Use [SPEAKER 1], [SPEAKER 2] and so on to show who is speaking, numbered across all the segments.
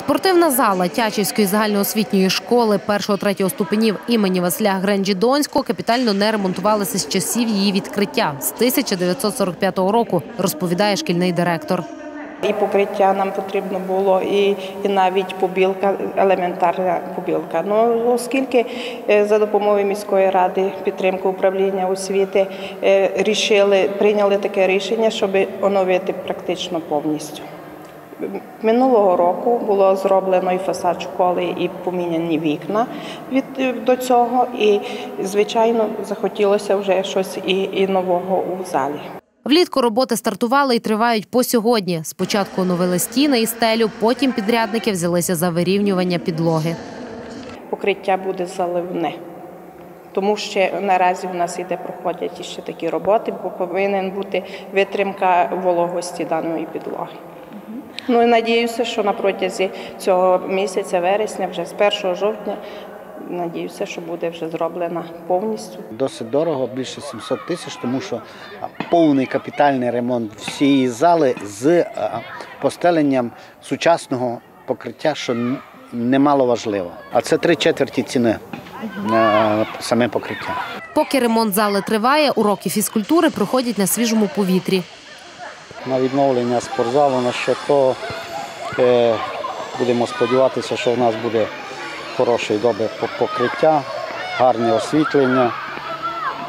[SPEAKER 1] Спортивна зала Тячівської загальноосвітньої школи 1-3 ступенів імені Василя Гренджі Донського капітально не ремонтувалася з часів її відкриття з 1945 року, розповідає шкільний директор.
[SPEAKER 2] І покриття нам потрібно було, і, і навіть побілка, елементарна побілка. Ну оскільки е, за допомогою міської ради підтримки управління освіти е, рішили, прийняли таке рішення, щоб оновити практично повністю. Минулого року було зроблено і фасад школи, і поміняні вікна від до цього. І звичайно захотілося вже щось і, і нового у залі.
[SPEAKER 1] Влітку роботи стартували і тривають по сьогодні. Спочатку оновили стіни і стелю, потім підрядники взялися за вирівнювання підлоги.
[SPEAKER 2] Покриття буде заливне. Тому що наразі в нас іде проходять ще такі роботи, бо повинен бути витримка вологості даної підлоги. Ну і надіюся, що на протязі цього місяця, вересня, вже з 1 жовтня, надіюся, що буде вже зроблена повністю.
[SPEAKER 3] Досить дорого, більше 700 тисяч, тому що повний капітальний ремонт всієї зали з е, постеленням сучасного покриття, що немало важливо. А це три четверті ціни е, саме покриття.
[SPEAKER 1] Поки ремонт зали триває, уроки фізкультури проходять на свіжому повітрі.
[SPEAKER 3] На відновлення спортзалу на ще то е, будемо сподіватися, що в нас буде хороше і добре покриття, гарне освітлення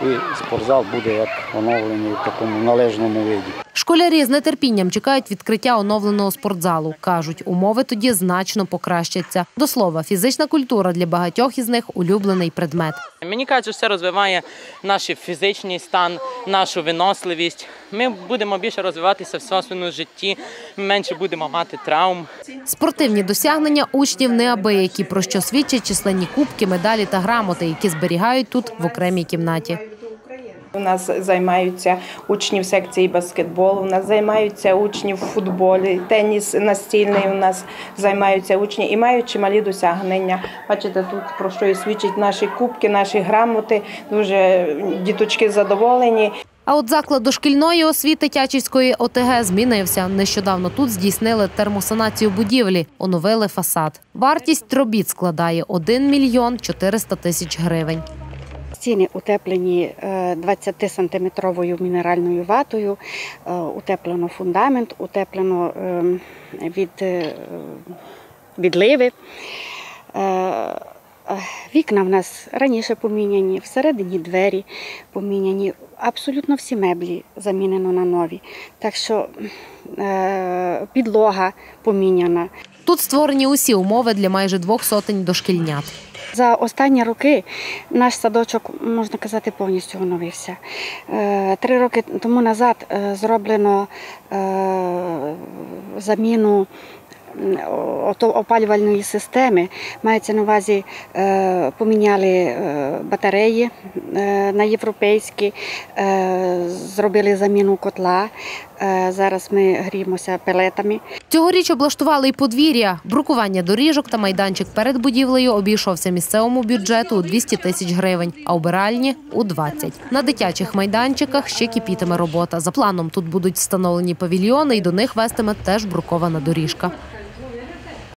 [SPEAKER 3] і спортзал буде як оновлений в такому належному виді.
[SPEAKER 1] Школярі з нетерпінням чекають відкриття оновленого спортзалу. Кажуть, умови тоді значно покращаться. До слова, фізична культура для багатьох із них улюблений предмет.
[SPEAKER 4] Мені кажуть, це розвиває наш фізичний стан, нашу виносливість. Ми будемо більше розвиватися в своєму житті, менше будемо мати травм.
[SPEAKER 1] Спортивні досягнення учнів неабиякі, про що свідчать численні кубки, медалі та грамоти, які зберігають тут в окремій кімнаті.
[SPEAKER 2] У нас займаються учні в секції баскетболу, у нас займаються учні в футболі, теніс настільний у нас займаються учні і мають чималі досягнення. Бачите, тут про що і свідчать наші кубки, наші грамоти. Дуже діточки задоволені.
[SPEAKER 1] А от заклад дошкільної освіти Тячівської ОТГ змінився. Нещодавно тут здійснили термосанацію будівлі, оновили фасад. Вартість робіт складає 1 мільйон 400 тисяч гривень.
[SPEAKER 5] Стіни утеплені 20-сантиметровою мінеральною ватою, е, утеплено фундамент, утеплено ем, від е, відливи. Е, вікна в нас раніше поміняні, всередині двері поміняні, абсолютно всі меблі замінено на нові. Так що підлога поміняна.
[SPEAKER 1] Тут створені усі умови для майже двох сотень дошкільнят.
[SPEAKER 5] За останні роки наш садочок, можна казати, повністю оновився. Три роки тому назад зроблено заміну опалювальної системи. Мається на увазі, поміняли батареї на європейські, зробили заміну котла. Зараз ми гріємося пелетами.
[SPEAKER 1] Цьогоріч облаштували й подвір'я. Брукування доріжок та майданчик перед будівлею обійшовся місцевому бюджету у 200 тисяч гривень, а убиральні – у 20. На дитячих майданчиках ще кипітиме робота. За планом тут будуть встановлені павільйони і до них вестиме теж брукована доріжка.